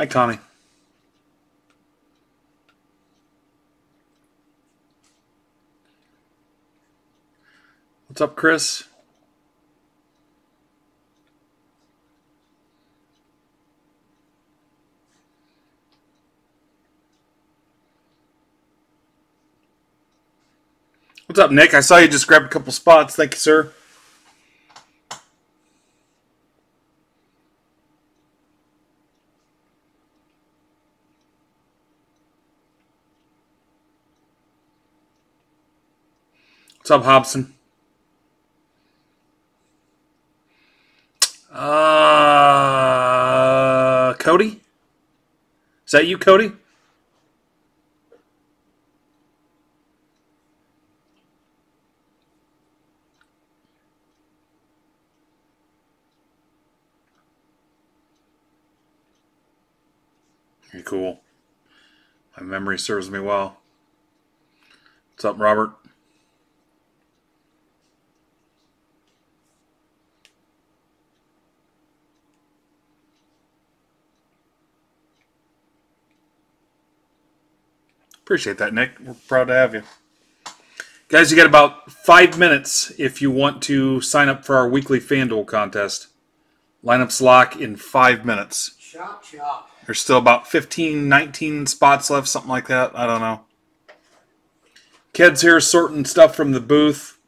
Hi, Connie. What's up, Chris? What's up, Nick? I saw you just grabbed a couple spots. Thank you, sir. What's up, Hobson? Uh, Cody? Is that you, Cody? Very cool. My memory serves me well. What's up, Robert? Appreciate that, Nick. We're proud to have you. Guys, you got about five minutes if you want to sign up for our weekly FanDuel contest. Lineups lock in five minutes. Chop, chop. There's still about 15, 19 spots left, something like that. I don't know. Kids here sorting stuff from the booth,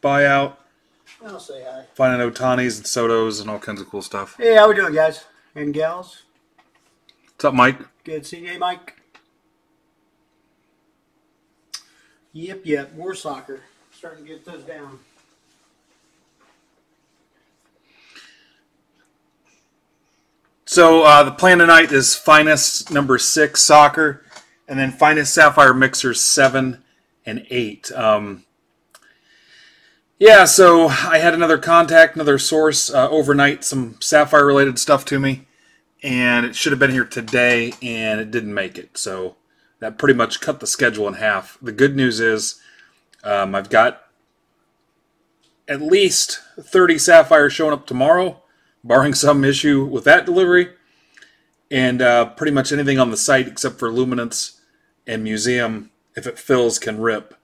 buyout, I'll say hi. finding Ohtanis and Sotos and all kinds of cool stuff. Hey, how we doing, guys and gals? What's up, Mike? Good seeing you, Hey, Mike. Yep, yep. More soccer. Starting to get those down. So uh, the plan tonight is Finest number six soccer, and then Finest Sapphire Mixers seven and eight. Um, yeah, so I had another contact, another source uh, overnight, some Sapphire related stuff to me, and it should have been here today, and it didn't make it. So that pretty much cut the schedule in half. The good news is um, I've got at least 30 sapphires showing up tomorrow barring some issue with that delivery, and uh, pretty much anything on the site except for Luminance and Museum, if it fills, can rip.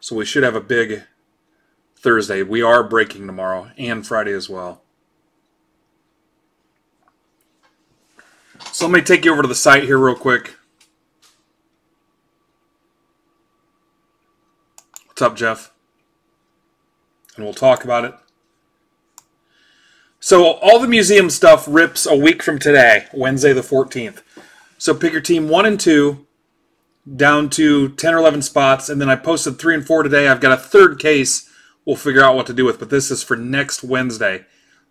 So we should have a big Thursday. We are breaking tomorrow and Friday as well. So let me take you over to the site here real quick. Up, Jeff? And we'll talk about it. So all the museum stuff rips a week from today, Wednesday the 14th. So pick your team 1 and 2 down to 10 or 11 spots and then I posted 3 and 4 today. I've got a third case we'll figure out what to do with, but this is for next Wednesday.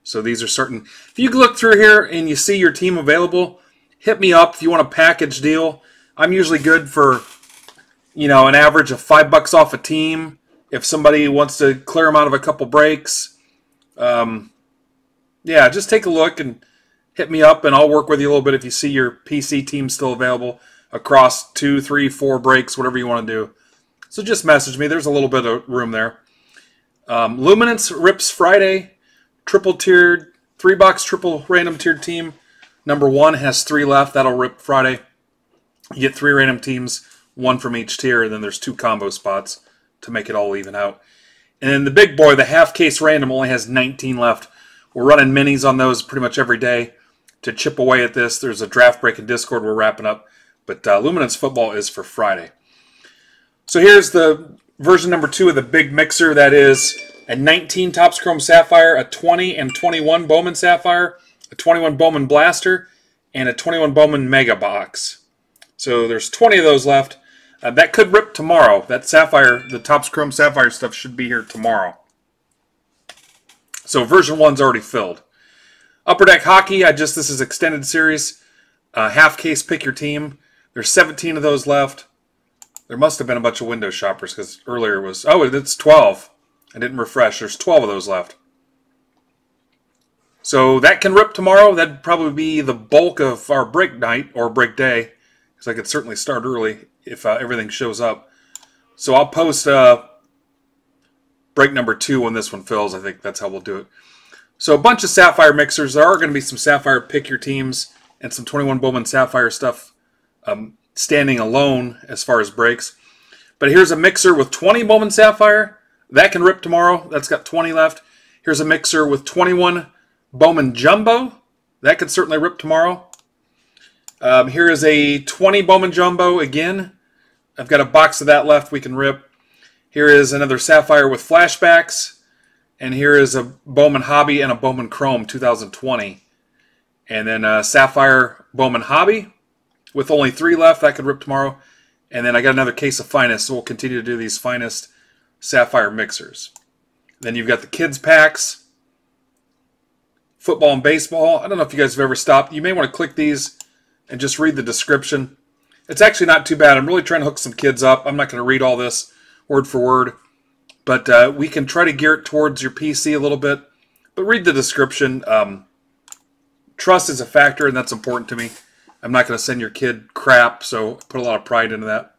So these are certain. If you look through here and you see your team available, hit me up if you want a package deal. I'm usually good for you know, an average of 5 bucks off a team if somebody wants to clear them out of a couple breaks. Um, yeah, just take a look and hit me up, and I'll work with you a little bit if you see your PC team still available across two, three, four breaks, whatever you want to do. So just message me. There's a little bit of room there. Um, Luminance rips Friday, triple tiered, three box triple random tiered team. Number one has three left. That'll rip Friday. You get three random teams, one from each tier, and then there's two combo spots to make it all even out. And then the big boy, the half case random, only has 19 left. We're running minis on those pretty much every day to chip away at this. There's a draft break in Discord we're wrapping up, but uh, Luminance football is for Friday. So here's the version number two of the big mixer. That is a 19 Topps Chrome Sapphire, a 20 and 21 Bowman Sapphire, a 21 Bowman Blaster, and a 21 Bowman Mega Box. So there's 20 of those left. Uh, that could rip tomorrow. That Sapphire, the Topps Chrome Sapphire stuff should be here tomorrow. So version one's already filled. Upper Deck Hockey, I just this is extended series. Uh, half case pick your team. There's 17 of those left. There must have been a bunch of window shoppers because earlier it was oh it's 12. I didn't refresh. There's 12 of those left. So that can rip tomorrow. That'd probably be the bulk of our break night or break day because I could certainly start early if uh, everything shows up. So I'll post uh, break number two when this one fills. I think that's how we'll do it. So a bunch of Sapphire mixers. There are going to be some Sapphire pick your teams and some 21 Bowman Sapphire stuff um, standing alone as far as breaks. But here's a mixer with 20 Bowman Sapphire. That can rip tomorrow. That's got 20 left. Here's a mixer with 21 Bowman Jumbo. That could certainly rip tomorrow. Um, here is a 20 Bowman Jumbo again. I've got a box of that left we can rip. Here is another Sapphire with flashbacks. And here is a Bowman Hobby and a Bowman Chrome 2020. And then a Sapphire Bowman Hobby with only three left. That could rip tomorrow. And then I got another case of Finest, so we'll continue to do these Finest Sapphire mixers. Then you've got the kids packs, football and baseball. I don't know if you guys have ever stopped. You may want to click these and just read the description. It's actually not too bad. I'm really trying to hook some kids up. I'm not going to read all this word for word, but uh, we can try to gear it towards your PC a little bit. But read the description. Um, trust is a factor, and that's important to me. I'm not going to send your kid crap, so put a lot of pride into that.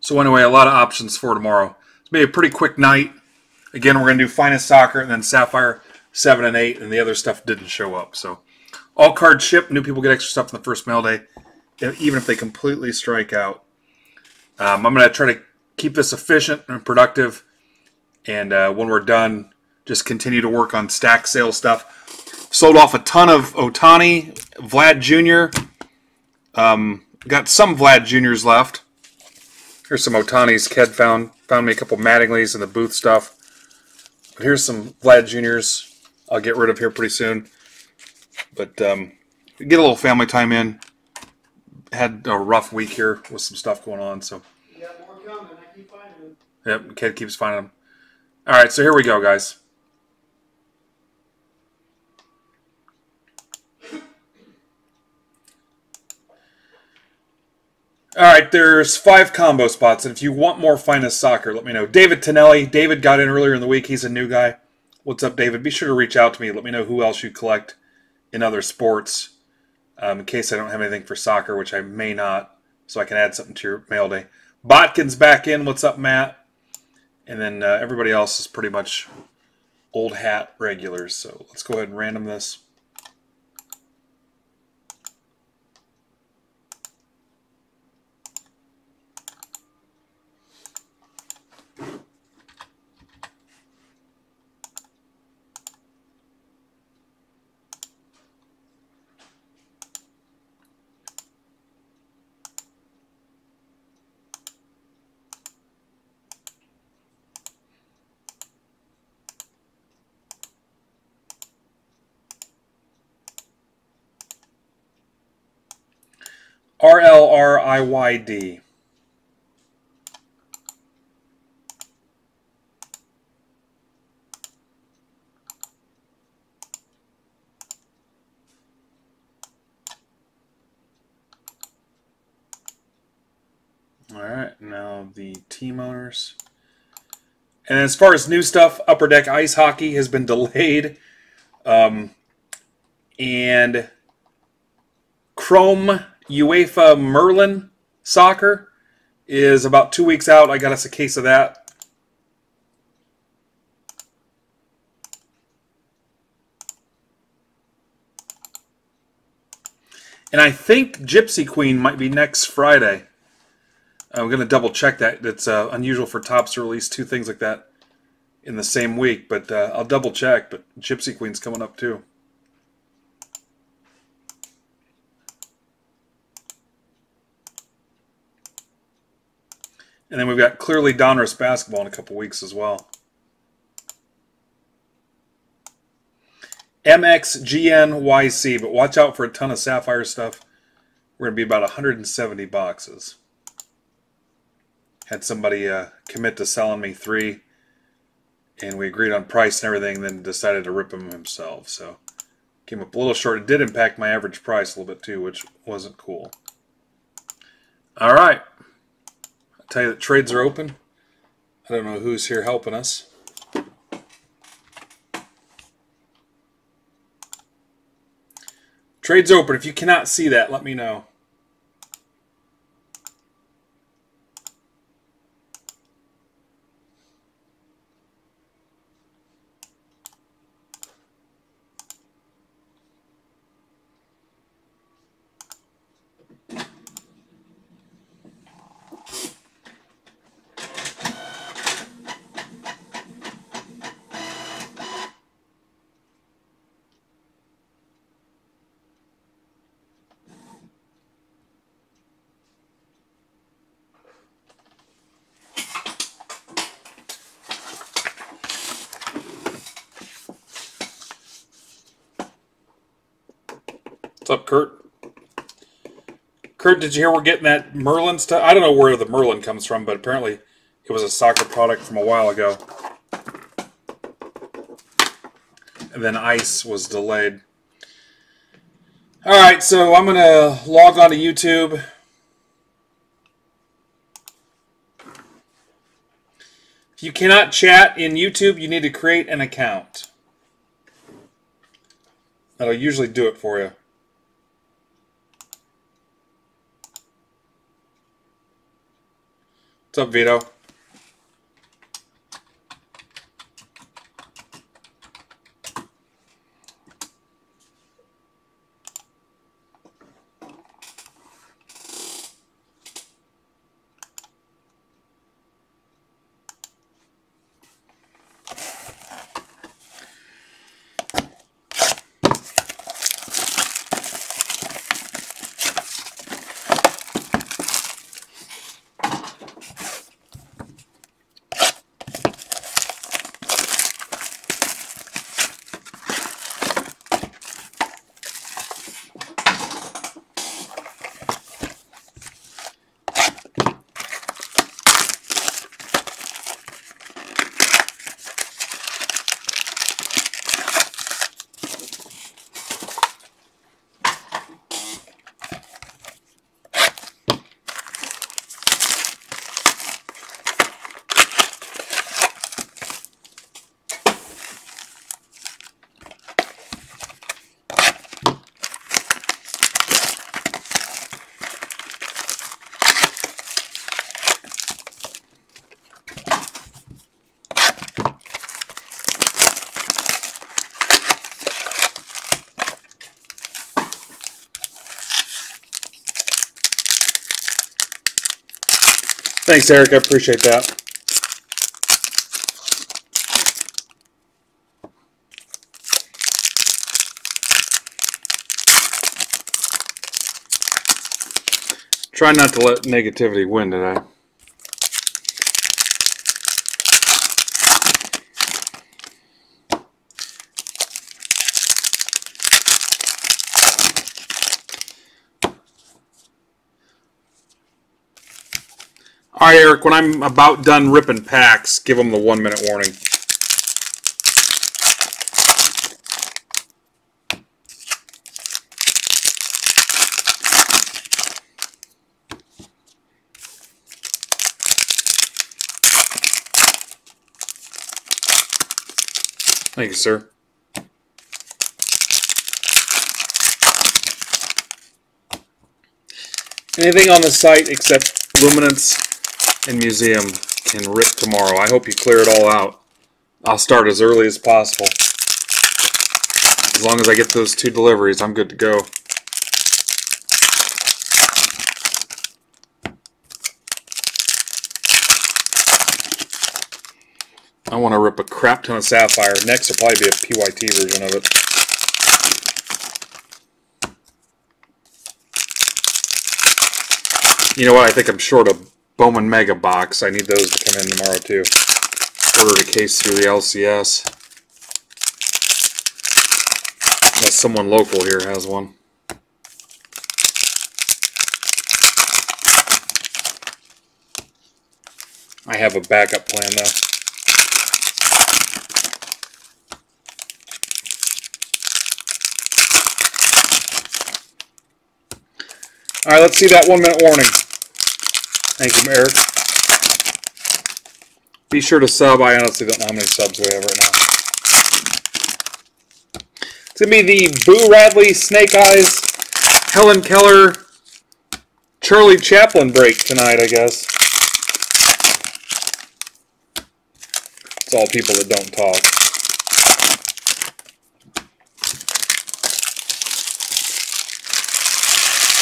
So anyway, a lot of options for tomorrow. It's going to be a pretty quick night. Again, we're going to do Finest Soccer and then Sapphire 7 and 8, and the other stuff didn't show up. So all cards ship. New people get extra stuff in the first mail day, even if they completely strike out. Um, I'm going to try to keep this efficient and productive. And uh, when we're done, just continue to work on stack sale stuff. Sold off a ton of Ohtani, Vlad Jr. Um, got some Vlad Jr.'s left. Here's some Ohtani's. Ked found found me a couple Mattingly's in the booth stuff. But here's some Vlad Jr.'s I'll get rid of here pretty soon. But um, get a little family time in. Had a rough week here with some stuff going on, so. Got more coming. I keep finding them. Yep, kid keeps finding them. All right, so here we go, guys. All right, there's five combo spots, and if you want more finest soccer, let me know. David Tonelli. David got in earlier in the week. He's a new guy. What's up, David? Be sure to reach out to me. Let me know who else you collect in other sports, um, in case I don't have anything for soccer, which I may not, so I can add something to your mail day. Botkin's back in. What's up, Matt? And then uh, everybody else is pretty much old hat regulars. So let's go ahead and random this. R L R I Y D. All right, now the team owners. And as far as new stuff, Upper Deck Ice Hockey has been delayed. Um, and Chrome UEFA Merlin Soccer is about two weeks out. I got us a case of that. And I think Gypsy Queen might be next Friday. I'm going to double check that. It's uh, unusual for Topps to release two things like that in the same week, but uh, I'll double check. But Gypsy Queen's coming up too. And then we've got clearly Donruss basketball in a couple weeks as well. MXGNYC, but watch out for a ton of Sapphire stuff. We're going to be about 170 boxes. Had somebody uh, commit to selling me three, and we agreed on price and everything, then decided to rip them himself. So came up a little short. It did impact my average price a little bit too, which wasn't cool. All right trades are open. I don't know who's here helping us. Trades open. If you cannot see that, let me know. What's up, Kurt? Kurt, did you hear we're getting that Merlin stuff? I don't know where the Merlin comes from, but apparently it was a soccer product from a while ago. And then ice was delayed. All right, so I'm going to log on to YouTube. If you cannot chat in YouTube, you need to create an account. That'll usually do it for you. What's up, Vito? Thanks, Eric. I appreciate that. Try not to let negativity win today. Right, Eric, when I'm about done ripping packs, give them the one minute warning. Thank you, sir. Anything on the site except luminance and museum can rip tomorrow. I hope you clear it all out. I'll start as early as possible. As long as I get those two deliveries, I'm good to go. I want to rip a crap ton of Sapphire. Next will probably be a PYT version of it. You know what? I think I'm short a Bowman Mega box. I need those to come in tomorrow too. Ordered a case through the LCS. Unless someone local here has one. I have a backup plan though. All right, let's see that one minute warning. Thank you, Eric. Be sure to sub. I honestly don't know how many subs we have right now. It's going to be the Boo Radley, Snake Eyes, Helen Keller, Charlie Chaplin break tonight, I guess. It's all people that don't talk.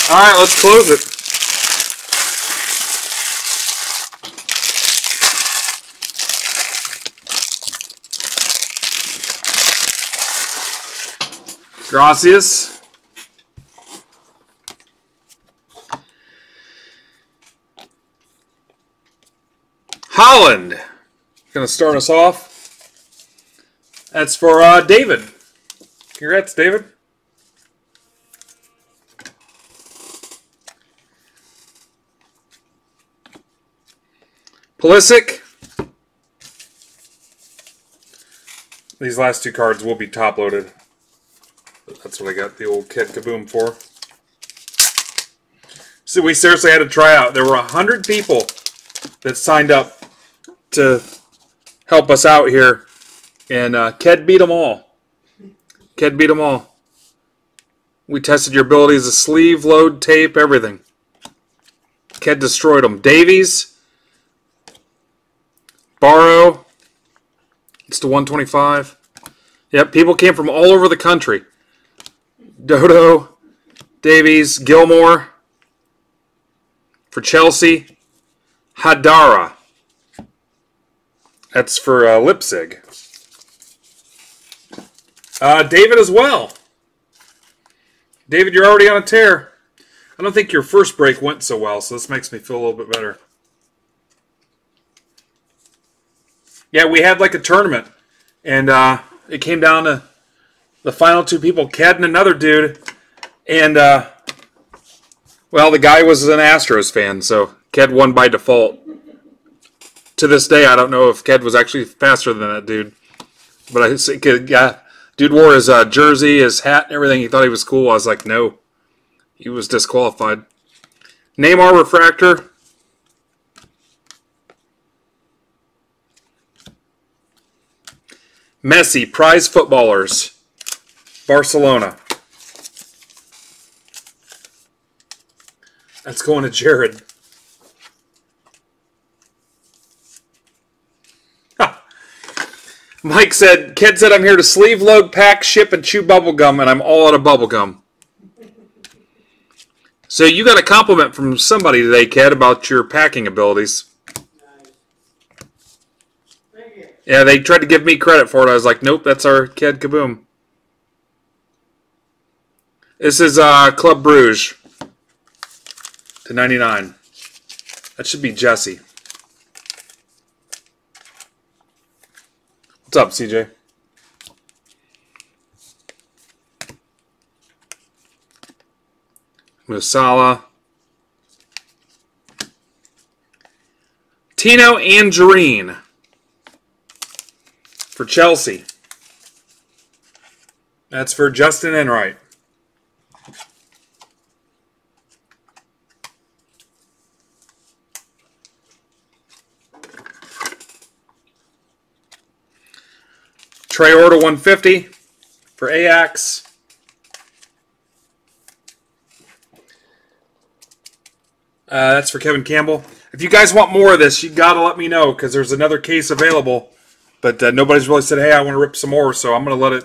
All right, let's close it. Gracias. Holland. Going to start us off. That's for uh, David. Congrats, David. Pulisic. These last two cards will be top loaded. That's what I got the old Kid Kaboom for. So we seriously had to try out. There were a hundred people that signed up to help us out here, and uh, Ked beat them all. Ked beat them all. We tested your abilities of sleeve, load, tape, everything. Ked destroyed them. Davies, Borrow. It's to 125. Yep, people came from all over the country. Dodo, Davies, Gilmour for Chelsea, Hadara. That's for uh. Uh, David as well. David, you're already on a tear. I don't think your first break went so well, so this makes me feel a little bit better. Yeah, we had like a tournament, and uh, it came down to the final two people, Ked and another dude, and uh, well, the guy was an Astros fan, so Ked won by default. To this day, I don't know if Ked was actually faster than that dude, but I say, yeah, dude wore his uh, jersey, his hat, and everything. He thought he was cool. I was like, no, he was disqualified. Neymar refractor. Messi, prize footballers. Barcelona. That's going to Jared. Mike said, Ked said, I'm here to sleeve, load, pack, ship, and chew bubblegum, and I'm all out of bubblegum. So you got a compliment from somebody today, Ked, about your packing abilities. Yeah, they tried to give me credit for it. I was like, nope, that's our Ked Kaboom. This is uh, Club Bruges to 99. That should be Jesse. What's up, CJ? Musiala. Tino Angelini for Chelsea. That's for Justin Enright. To 150 for Ajax. Uh, that's for Kevin Campbell. If you guys want more of this, you got to let me know because there's another case available. But uh, nobody's really said, "Hey, I want to rip some more," so I'm going to let it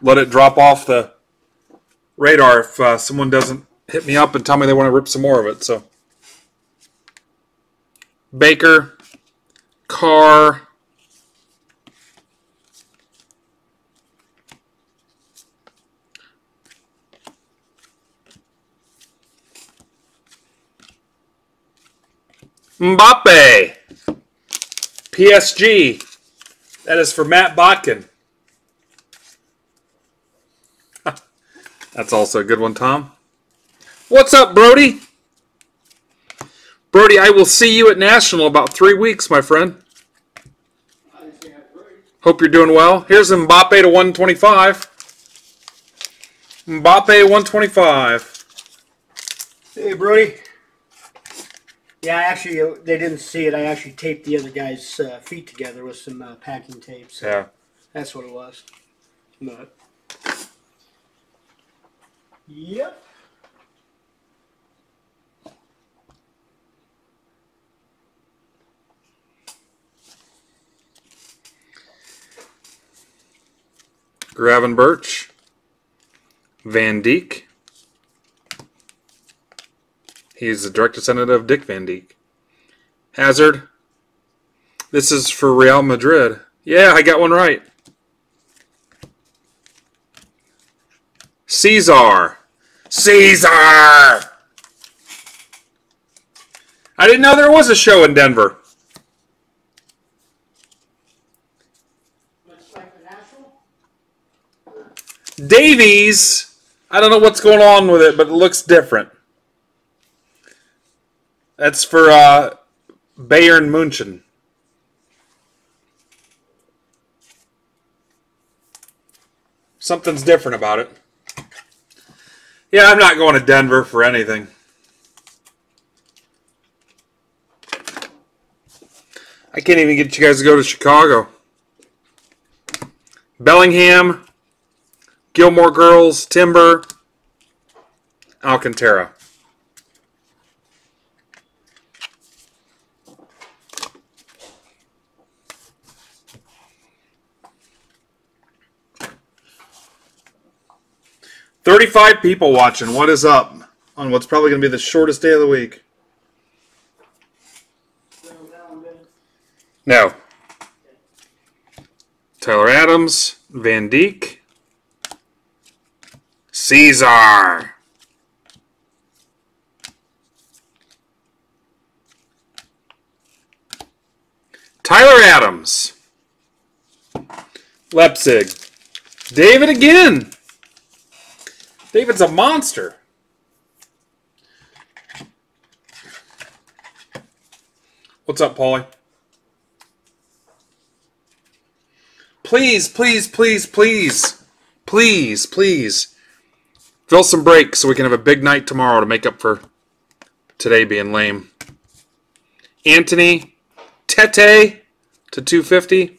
let it drop off the radar if uh, someone doesn't hit me up and tell me they want to rip some more of it. So Baker, Carr. Mbappe. PSG. That is for Matt Botkin. That's also a good one, Tom. What's up, Brody? Brody, I will see you at National about three weeks, my friend. Hope you're doing well. Here's Mbappe to 125. Mbappe 125. Hey, Brody. Yeah, actually, uh, they didn't see it. I actually taped the other guy's uh, feet together with some uh, packing tape. So Yeah. That's what it was. But. Yep. Gravenberch. Van Dijk. He's the direct descendant of Dick Van Dijk. Hazard. This is for Real Madrid. Yeah, I got one right. Caesar. Caesar! I didn't know there was a show in Denver. Looks like the natural. Davies. I don't know what's going on with it, but it looks different. That's for uh, Bayern Munchen. Something's different about it. Yeah, I'm not going to Denver for anything. I can't even get you guys to go to Chicago. Bellingham, Gilmore Girls, Timber, Alcantara. Thirty-five people watching. What is up on what's probably going to be the shortest day of the week? No. Tyler Adams, Van Dijk, Caesar. Tyler Adams. Leipzig. David again. David's a monster. What's up, Paulie? Please, please, please, please, please, please fill some breaks so we can have a big night tomorrow to make up for today being lame. Anthony Tete to 250.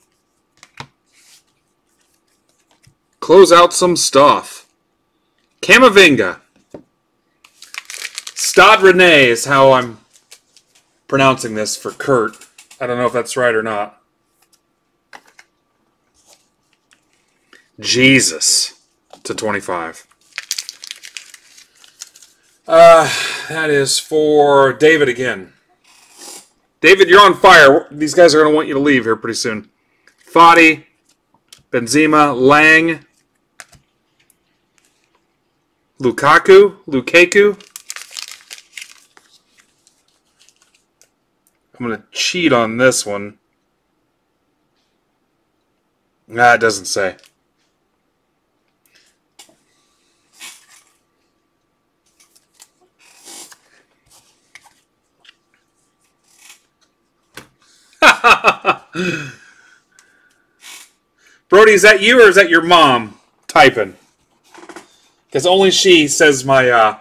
Close out some stuff. Camavinga. Stad Rene is how I'm pronouncing this for Kurt. I don't know if that's right or not. Jesus to 25. Uh, that is for David again. David, you're on fire. These guys are going to want you to leave here pretty soon. Fati, Benzema, Lang, Lukaku, Lukaku. I'm going to cheat on this one. Nah, it doesn't say. Brody, is that you or is that your mom typing? Because only she says my uh,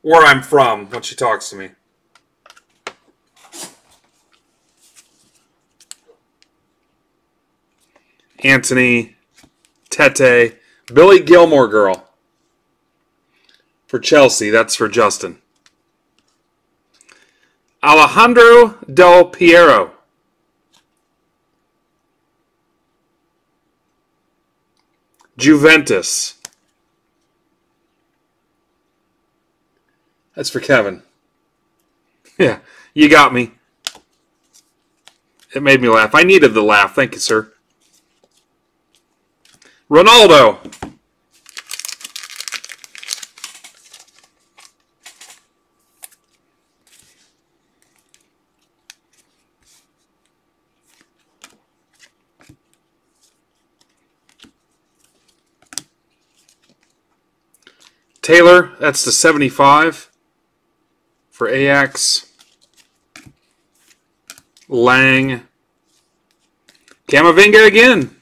where I'm from when she talks to me. Anthony, Tete, Billy Gilmour girl. For Chelsea, that's for Justin. Alejandro Del Piero. Juventus. That's for Kevin. Yeah, you got me. It made me laugh. I needed the laugh. Thank you, sir. Ronaldo. Taylor, that's the 75 for Ajax. Lang. Camavinga again.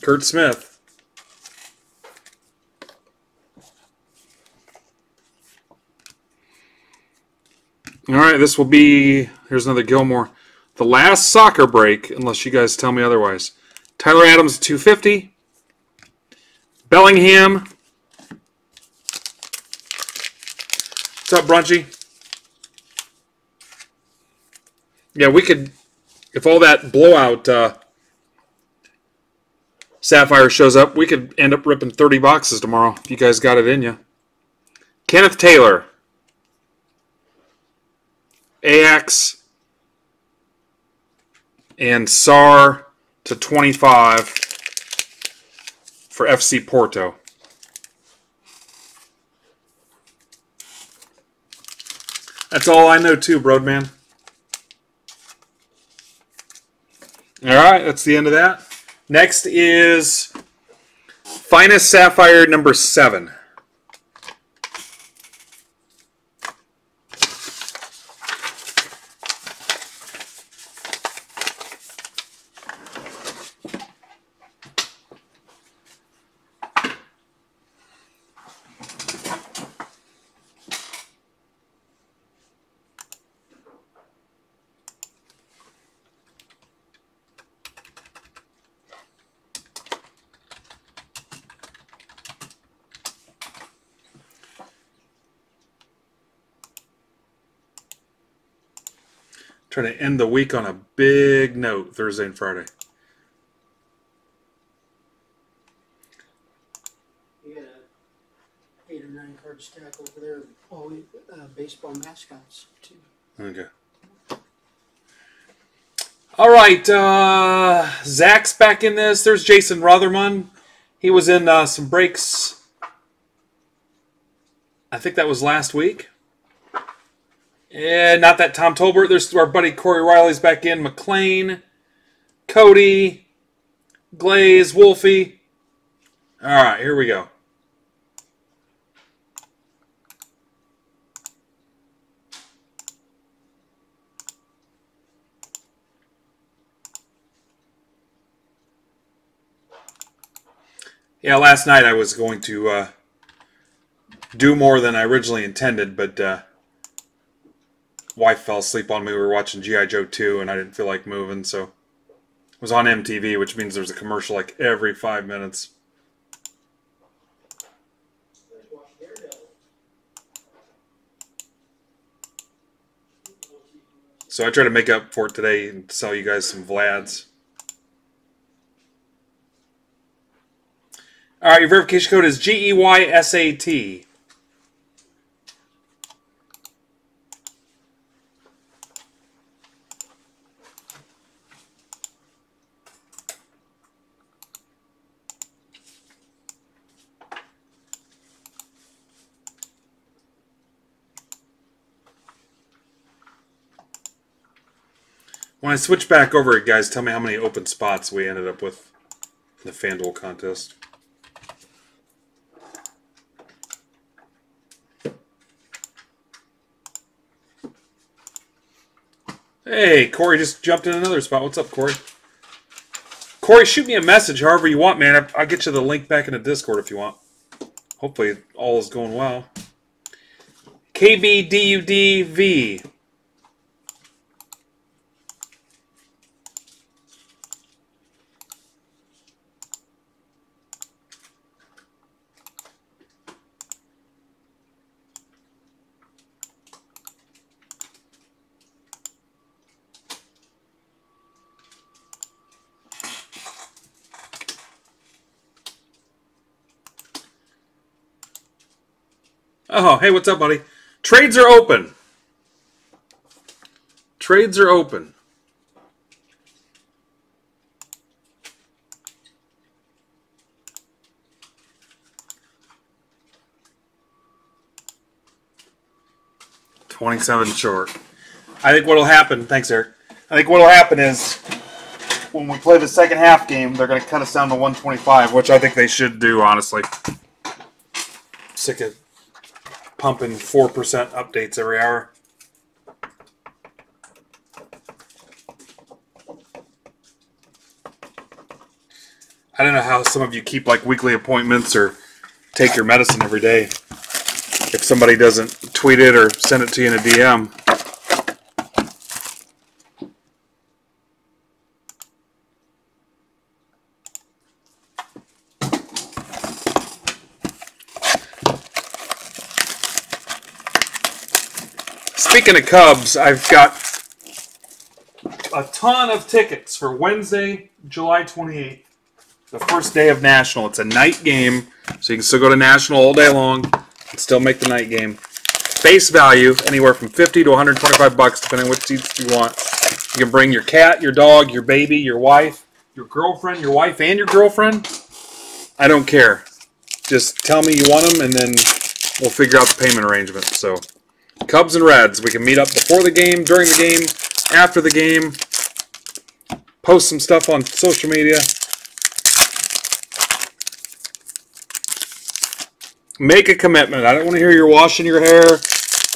Kurt Smith. All right, this will be, here's another Gilmour. The last soccer break, unless you guys tell me otherwise. Tyler Adams, 250. Bellingham. What's up, Brunchy? Yeah, we could, if all that blowout uh, Sapphire shows up, we could end up ripping 30 boxes tomorrow if you guys got it in you. Kenneth Taylor. AX And SAR to 25 for FC Porto. That's all I know too, Broadman. All right, that's the end of that. Next is Finest Sapphire number seven. Trying to end the week on a big note Thursday and Friday. You got a eight or nine card stack over there. All uh, baseball mascots too. Okay. All right, uh, Zach's back in this. There's Jason Rotherman. He was in uh, some breaks. I think that was last week. Yeah, not that Tom Tolbert. There's our buddy Corey Riley's back in. McLean, Cody, Glaze, Wolfie. All right, here we go. Yeah, last night I was going to uh, do more than I originally intended, but uh, wife fell asleep on me. We were watching G.I. Joe 2, and I didn't feel like moving, so it was on MTV, which means there's a commercial like every five minutes. So I try to make up for it today and sell you guys some Vlads. All right, your verification code is G E Y S A T. When I switch back over, guys, tell me how many open spots we ended up with in the FanDuel contest. Hey, Corey just jumped in another spot. What's up, Corey? Corey, shoot me a message however you want, man. I'll get you the link back in the Discord if you want. Hopefully, all is going well. KBDUDV. Oh, hey, what's up, buddy? Trades are open. Trades are open. Twenty-seven short. I think what'll happen. Thanks, Eric. I think what'll happen is when we play the second half game, they're going to cut us down to 125, which I think they should do. Honestly, sick of pumping 4% updates every hour. I don't know how some of you keep like weekly appointments or take your medicine every day. If somebody doesn't tweet it or send it to you in a DM. Speaking of Cubs, I've got a ton of tickets for Wednesday, July 28th, the first day of National. It's a night game, so you can still go to National all day long and still make the night game. Face value anywhere from 50 to 125 bucks, depending on which seats you want. You can bring your cat, your dog, your baby, your wife, your girlfriend, your wife, and your girlfriend. I don't care. Just tell me you want them, and then we'll figure out the payment arrangement. So. Cubs and Reds. We can meet up before the game, during the game, after the game. Post some stuff on social media. Make a commitment. I don't want to hear you're washing your hair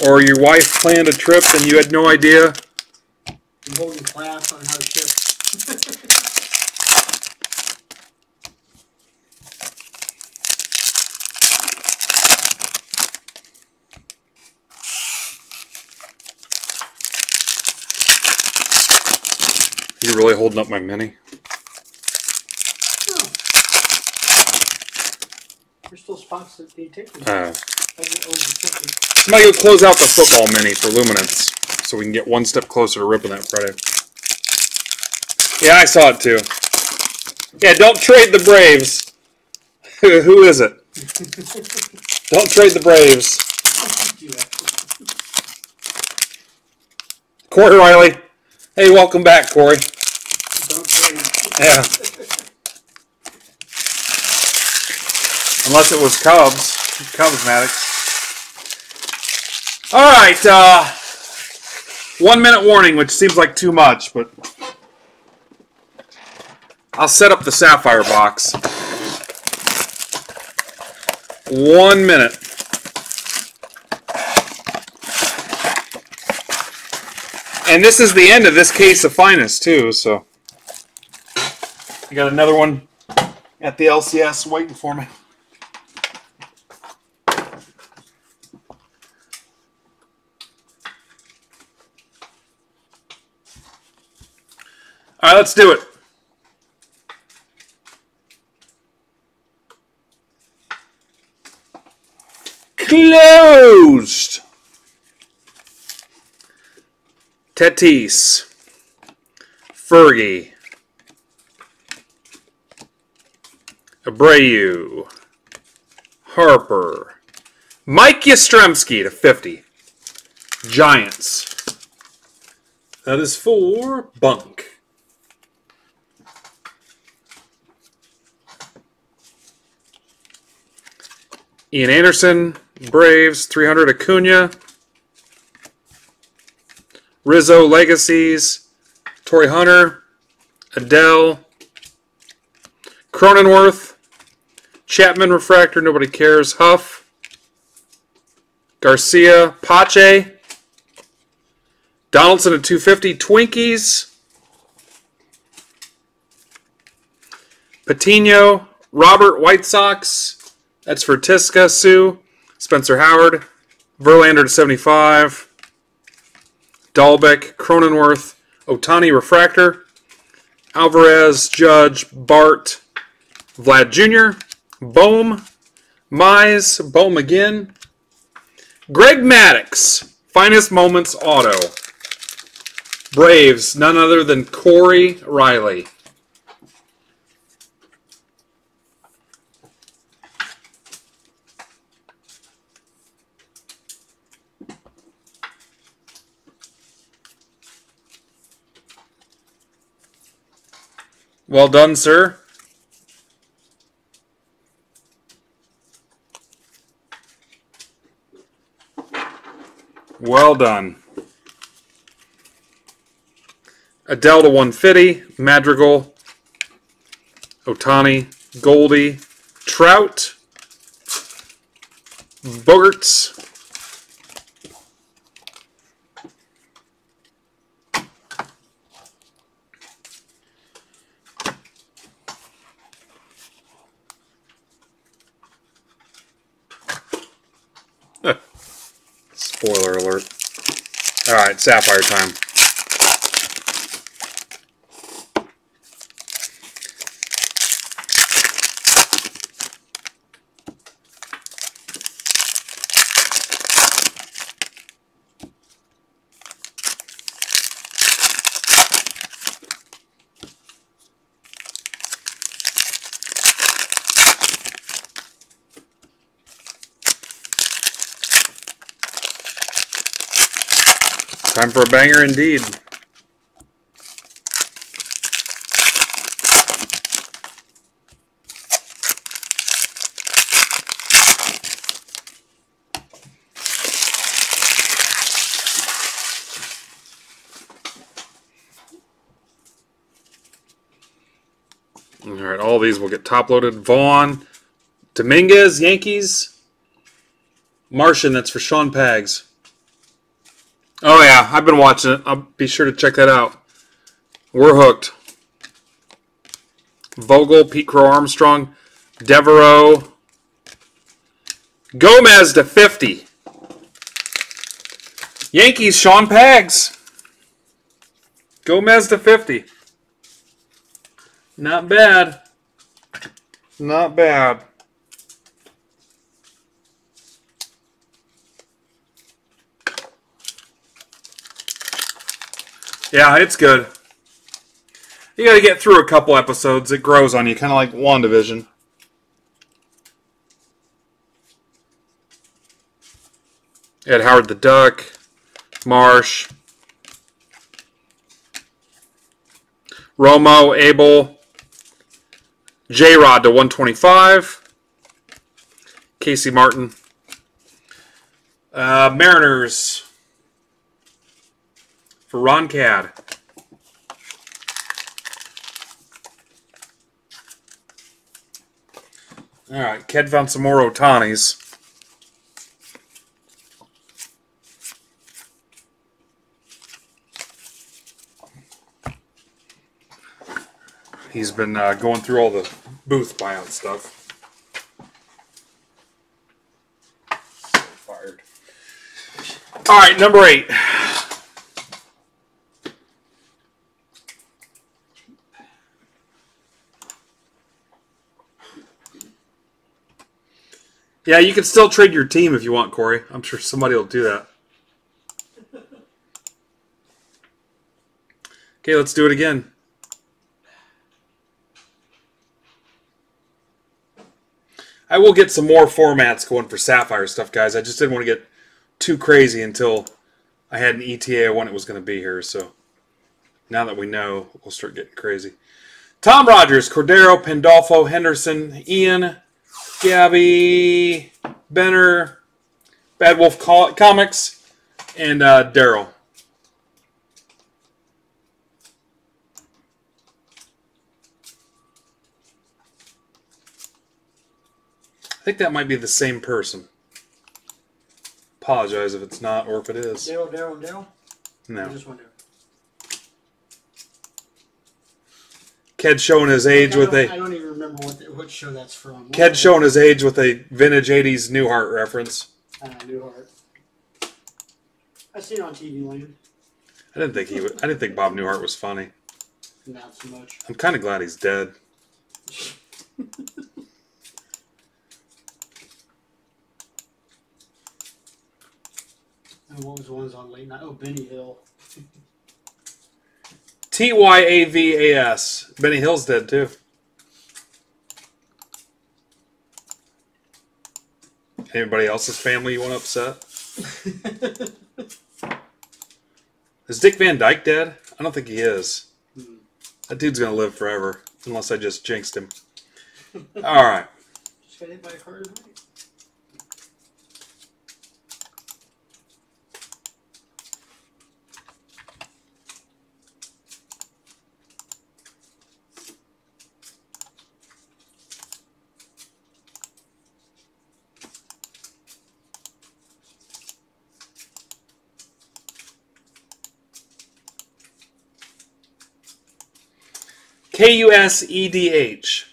or your wife planned a trip and you had no idea. I'm holding class on how to ship. You really holding up my mini? There's still spots that they take. Uh, I get over 50. somebody close out the football mini for Luminance so we can get one step closer to ripping that Friday. Yeah, I saw it too. Yeah, don't trade the Braves. Who is it? don't trade the Braves. Corey Riley. Hey, welcome back, Corey. Yeah. Unless it was Cubs. Cubs Maddux. All right. Uh, one minute warning, which seems like too much, but I'll set up the sapphire box. One minute. And this is the end of this case of finest too, so I got another one at the LCS waiting for me. All right, let's do it. Closed. Tatis. Fergie. Abreu. Harper. Mike Yastrzemski to 50. Giants. That is for Bunk. Ian Anderson, Braves, 300 Acuna. Rizzo Legacies, Torii Hunter, Adele, Cronenworth, Chapman Refractor, nobody cares, Huff, Garcia, Pache, Donaldson at 250, Twinkies, Patino, Robert White Sox, that's for Tiska, Sue, Spencer Howard, Verlander to 75, Dalbec, Cronenworth, Ohtani Refractor, Alvarez, Judge, Bart, Vlad Jr., Bohm, Mize, Bohm again, Greg Maddux, Finest Moments Auto. Braves, none other than Corey Riley. Well done, sir. Well done. Adele to 150, Madrigal, Ohtani, Goldie, Trout, Bogaerts, Spoiler alert. Alright, Sapphire time. Time for a banger indeed. All right, all these will get top loaded. Vaughn, Dominguez, Yankees, Martian, that's for Sean Pags. Yeah, I've been watching it. I'll be sure to check that out. We're hooked. Vogel, Pete Crow Armstrong, Devereaux, Gomez to 50. Yankees, Sean Pags. Gomez to 50. Not bad. Not bad. Yeah, it's good. You got to get through a couple episodes. It grows on you, kind of like WandaVision. Ed Howard the Duck, Marsh, Romo, Abel, J Rod to 125, Casey Martin, uh, Mariners for Ron Cad. All right, Ked found some more Ohtanis. He's been uh, going through all the booth buyout stuff. Fired. All right, number eight. Yeah, you can still trade your team if you want, Corey. I'm sure somebody will do that. Okay, let's do it again. I will get some more formats going for Sapphire stuff, guys. I just didn't want to get too crazy until I had an ETA when it was going to be here. So now that we know, we'll start getting crazy. Tom Rogers, Cordero, Pandolfo, Henderson, Ian, Gabby, Benner, Bad Wolf Comics, and uh, Daryl. I think that might be the same person. Apologize if it's not or if it is. Daryl, Daryl, Daryl. No. I just wonder. Ked showing his age with don't, I a don't even remember what the, what show that's from. Ked showing his age with a vintage '80s Newhart reference. Uh, Newhart. I seen it on TV Land. I didn't think he. Would, I didn't think Bob Newhart was funny. Not so much. I'm kind of glad he's dead. And what was the ones on late night? Oh, Benny Hill. T Y A V A S. Benny Hill's dead too. Anybody else's family you want to upset? Is Dick Van Dyke dead? I don't think he is. That dude's gonna live forever, unless I just jinxed him. All right. Just got hit by a car tonight. K U S E D H.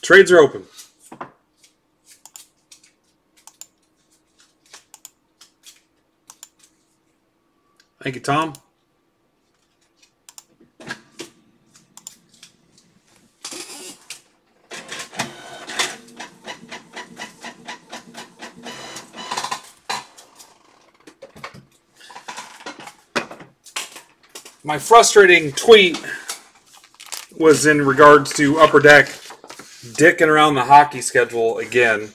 Trades are open. Thank you, Tom. My frustrating tweet was in regards to Upper Deck dicking around the hockey schedule again.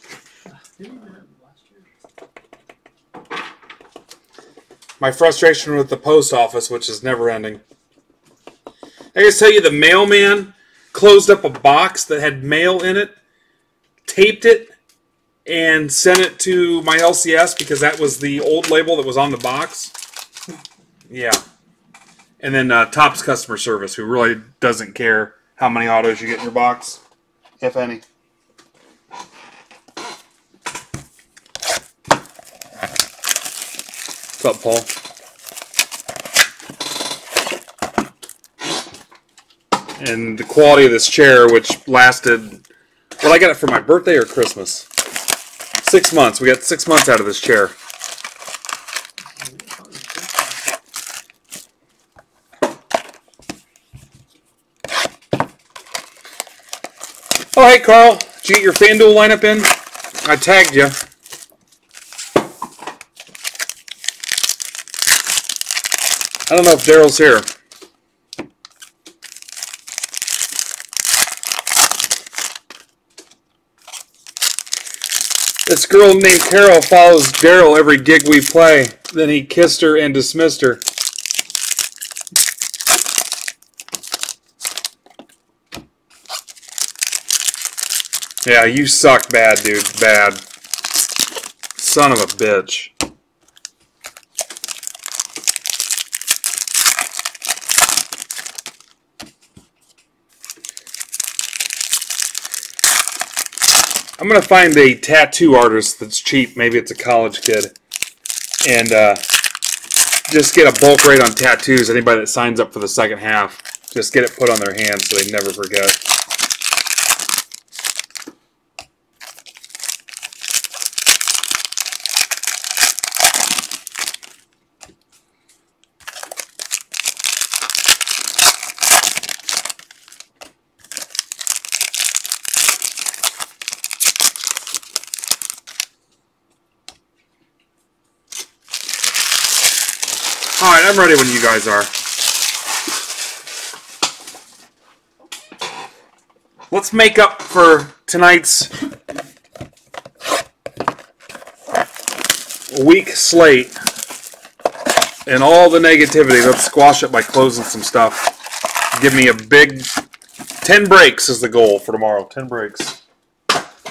Didn't even have it last year. My frustration with the post office, which is never ending. I just tell you, the mailman closed up a box that had mail in it, taped it, and sent it to my LCS because that was the old label that was on the box. Yeah. And then uh, customer service, who really doesn't care how many autos you get in your box, if any. What's up, Paul? And the quality of this chair, which lasted Well, I got it for my birthday or Christmas. Six months. We got six months out of this chair. Oh, hey, Carl. Did you get your FanDuel lineup in? I tagged you. I don't know if Daryl's here. This girl named Carol follows Daryl every gig we play. Then he kissed her and dismissed her. Yeah, you suck bad, dude. Bad. Son of a bitch. I'm gonna find a tattoo artist that's cheap. Maybe it's a college kid, and uh, just get a bulk rate on tattoos. Anybody that signs up for the second half, just get it put on their hand so they never forget. All right, I'm ready when you guys are. Let's make up for tonight's weak slate and all the negativity. Let's squash it by closing some stuff. Give me a big 10 breaks is the goal for tomorrow. 10 breaks.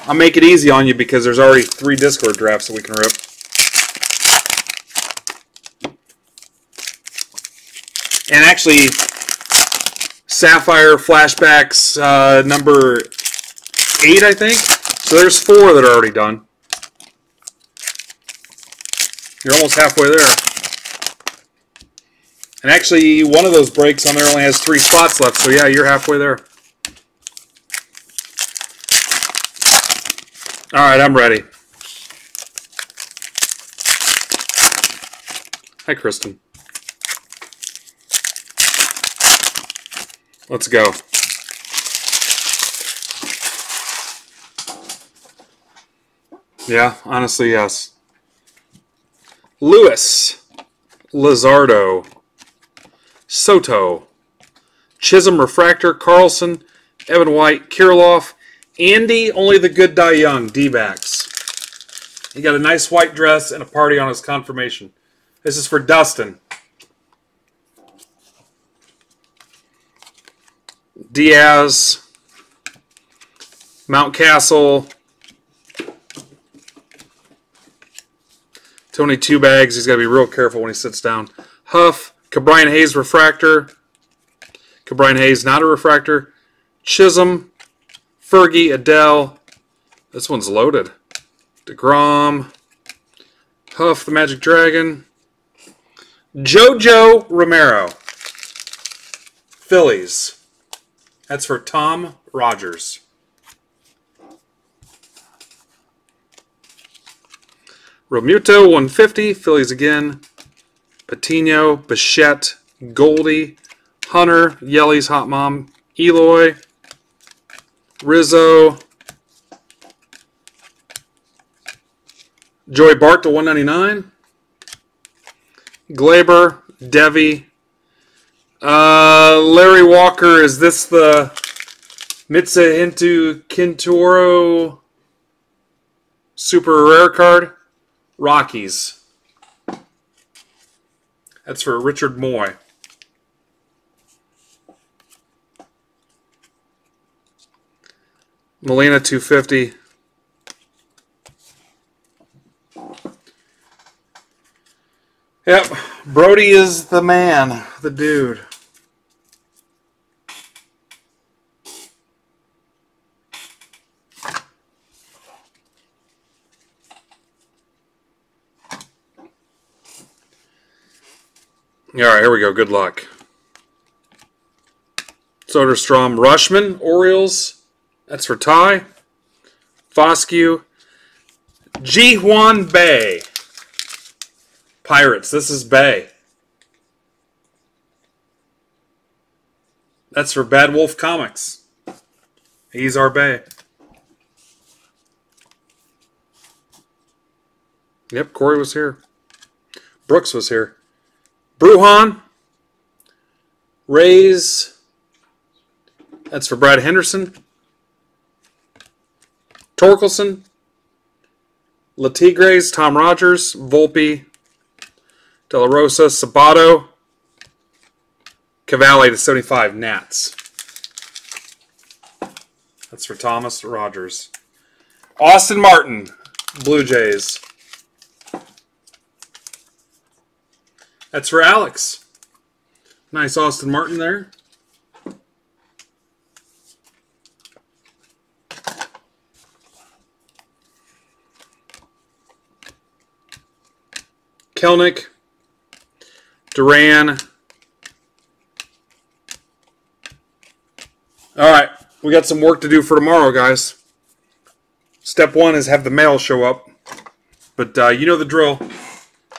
I'll make it easy on you because there's already three Discord drafts that we can rip. And actually, Sapphire flashbacks uh, number eight, I think. So there's four that are already done. You're almost halfway there. And actually, one of those breaks on there only has three spots left. So yeah, you're halfway there. All right, I'm ready. Hi, Kristen. Let's go. Yeah, honestly, yes. Lewis, Lizardo, Soto, Chisholm Refractor, Carlson, Evan White, Kirilloff, Andy, only the good die young, D-backs. He got a nice white dress and a party on his confirmation. This is for Dustin. Diaz, Mountcastle, Tony Two Bags. He's got to be real careful when he sits down. Huff, Ke'Bryan Hayes refractor. Ke'Bryan Hayes not a refractor. Chisholm, Fergie, Adele. This one's loaded. DeGrom, Huff, the Magic Dragon. Jojo Romero. Phillies. That's for Tom Rogers. Realmuto 150, Phillies again. Patino, Bichette, Goldie, Hunter, Yelly's Hot Mom, Eloy, Rizzo, Joey Bart to 199, Glaber, Devi, uh, Larry Walker, is this the Mitsa into Quintoro super rare card? Rockies. That's for Richard Moy. Molina 250. Yep, Brody is the man, the dude. All right, here we go. Good luck. Soderstrom, Rutschman, Orioles. That's for Ty. Foscue. Ji Hwan Bae. Pirates. This is Bay. That's for Bad Wolf Comics. He's our Bay. Yep, Corey was here. Brooks was here. Brujan. Rays. That's for Brad Henderson. Torkelson. Latigres, Tom Rogers, Volpe, De La Rosa, Sabato, Cavalli to 75, Nats. That's for Thomas Rogers. Austin Martin, Blue Jays. That's for Alex. Nice Austin Martin there. Kelenic, Duran. All right, we got some work to do for tomorrow, guys. Step one is have the mail show up, but uh, you know the drill.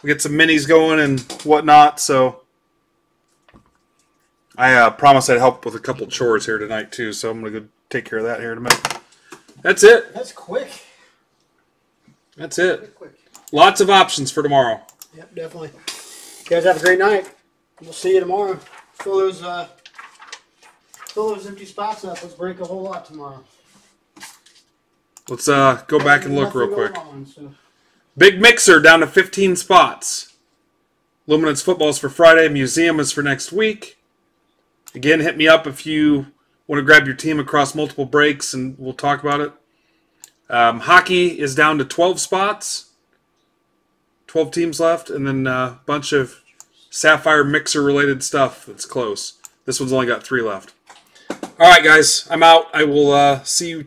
We get some minis going and whatnot, so I uh, promise I'd help with a couple chores here tonight too. So I'm gonna go take care of that here in a minute. That's it. That's quick. That's it. Quick. Lots of options for tomorrow. Yep, definitely. You guys have a great night. We'll see you tomorrow. Fill those uh, fill those empty spots up. Let's break a whole lot tomorrow. Let's uh, go back and look real quick. on, so. Big Mixer down to 15 spots. Luminance Football is for Friday. Museum is for next week. Again, hit me up if you want to grab your team across multiple breaks, and we'll talk about it. Um, hockey is down to 12 spots. 12 teams left, and then a bunch of Sapphire Mixer related stuff that's close. This one's only got three left. All right, guys, I'm out. I will uh, see you.